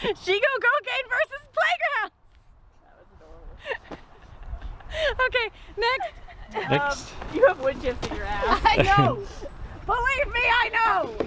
Gigot game versus Playground. okay, next. Next. Um, you have wood chips in your ass. I know. Believe me, I know.